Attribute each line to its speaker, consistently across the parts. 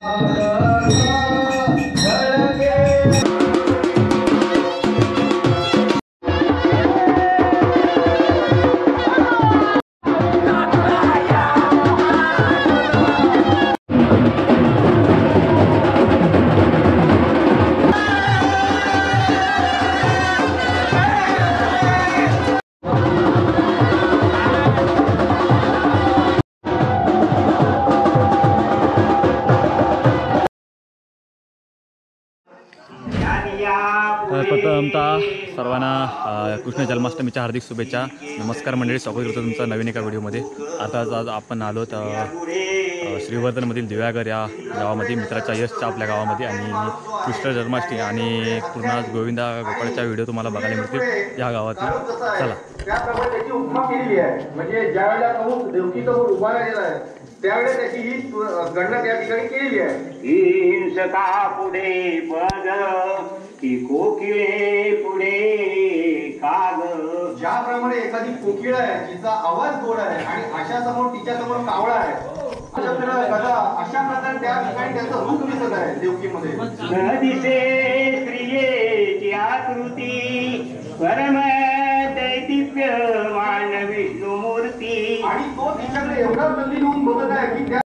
Speaker 1: तर प्रथमतः सर्वांना कृष्ण जन्माष्टमीच्या हार्दिक शुभेच्छा. नमस्कार मंडळी स्वागत करतो तुमचं नवीन एका व्हिडिओमध्ये. आता आज आपण आलो तर श्रीवर्धनमधील दिव्यागर या गावामध्ये मित्राच्या यशच्या आपल्या गावामध्ये. आणि कृष्ण जन्माष्टमी आणि पूर्ण आज गोविंदा गोपाळच्या व्हिडिओ तुम्हाला बघायला मिळतील या गावातील चला.
Speaker 2: त्याप्रमाणे त्याची उपमा केलेली आहे. म्हणजे उभा राहिलेला आहे त्यावेळेस त्याची ही तु- गणना त्या ठिकाणी केलेली आहे.
Speaker 3: हिंसका पुढे बघ. की कोकिळे पुढे काग.
Speaker 2: ज्याप्रमाणे एखादी कोकिळ आहे जिचा आवाज गोड आहे आणि अशा समोर तिच्या समोर कावळा आहे. अशा प्रकारे गदा अशा प्रकारे त्या ठिकाणी त्याचं रूप दिसत आहे देवकीमध्ये.
Speaker 3: न दिसे स्त्रियेची आकृती परम दैदिप्यमान विष्णू मूर्ती
Speaker 2: आणि तो तिच्याकडे एवढा तल्लीन होऊन बघत आहे की त्या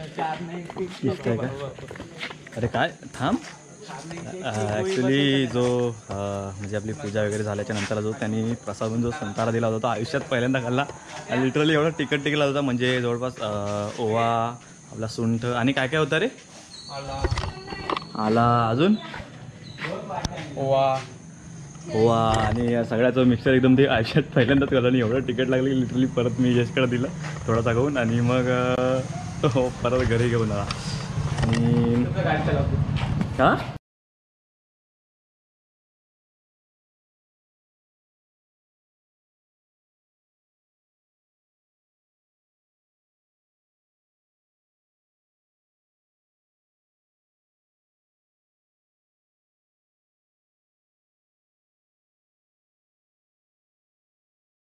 Speaker 1: दिसतंय का अरे काय? थांब. ॲक्च्युली जो म्हणजे आपली पूजा वगैरे झाल्याच्यानंतर जो त्यांनी प्रसादून जो संतारा दिला होता आयुष्यात पहिल्यांदा खाल्ला. लिटरली एवढा तिकट टिकला होता म्हणजे जवळपास ओवा आपला सुंठ. आणि काय काय होतं रे? आला. अजून?
Speaker 4: ओवा.
Speaker 1: ओवा. आणि या सगळ्याचं मिक्सर एकदम ते आयुष्यात पहिल्यांदाच केलं. आणि एवढं तिकट लागलं की लिटरली परत मी यशकडे दिलं थोडासा खाऊन आणि मग हो परत घरी घेऊन आला. आणि का